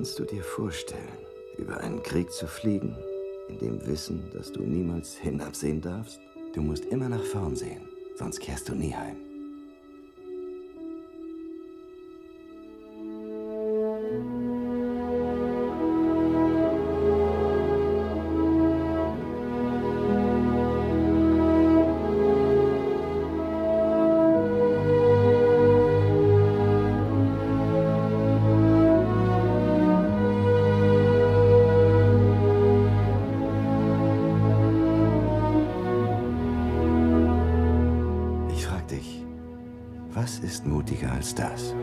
Kannst du dir vorstellen, über einen Krieg zu fliegen, in dem Wissen, dass du niemals hinabsehen darfst? Du musst immer nach vorn sehen, sonst kehrst du nie heim. Was ist mutiger als das?